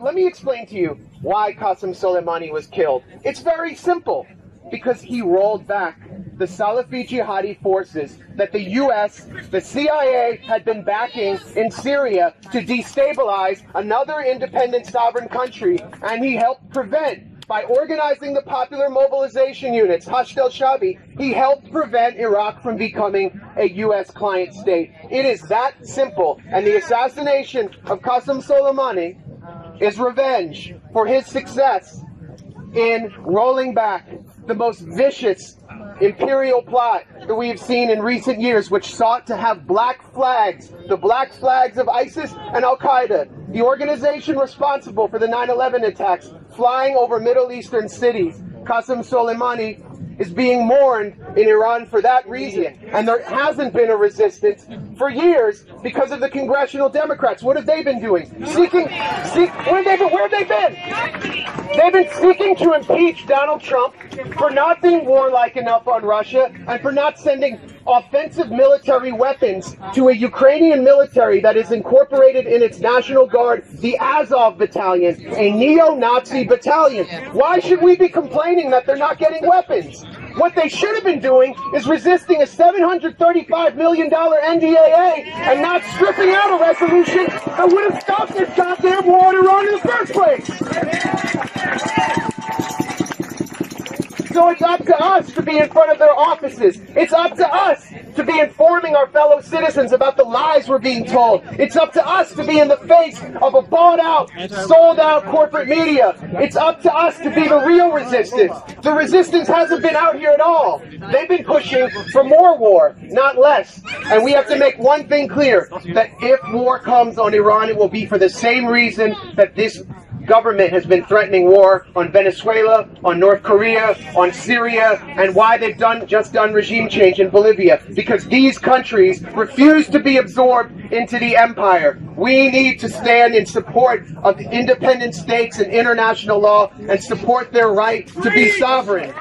Let me explain to you why Qasem Soleimani was killed. It's very simple. Because he rolled back the Salafi jihadi forces that the U.S., the CIA had been backing in Syria to destabilize another independent sovereign country, and he helped prevent by organizing the popular mobilization units, Hashd al-Shabi, he helped prevent Iraq from becoming a U.S. client state. It is that simple. And the assassination of Qasem Soleimani is revenge for his success in rolling back the most vicious imperial plot that we have seen in recent years, which sought to have black flags, the black flags of ISIS and Al Qaeda, the organization responsible for the 9 11 attacks, flying over Middle Eastern cities. Qasem Soleimani is being mourned in Iran for that reason. And there hasn't been a resistance for years because of the congressional Democrats. What have they been doing? Seeking, seek, where, have they been, where have they been? They've been seeking to impeach Donald Trump for not being warlike enough on Russia and for not sending offensive military weapons to a Ukrainian military that is incorporated in its National Guard, the Azov Battalion, a neo-Nazi battalion. Why should we be complaining that they're not getting weapons? What they should have been doing is resisting a $735 million NDAA and not stripping out a resolution that would have stopped this goddamn war Iran in the first place. So it's up to us to be in front of their offices. It's up to us to be informing our fellow citizens about the lies we're being told. It's up to us to be in the face of a bought out, sold out corporate media. It's up to us to be the real resistance. The resistance hasn't been out here at all. They've been pushing for more war, not less. And we have to make one thing clear that if war comes on Iran, it will be for the same reason that this government has been threatening war on Venezuela, on North Korea, on Syria, and why they've done just done regime change in Bolivia. Because these countries refuse to be absorbed into the empire. We need to stand in support of the independent states and international law and support their right to be sovereign.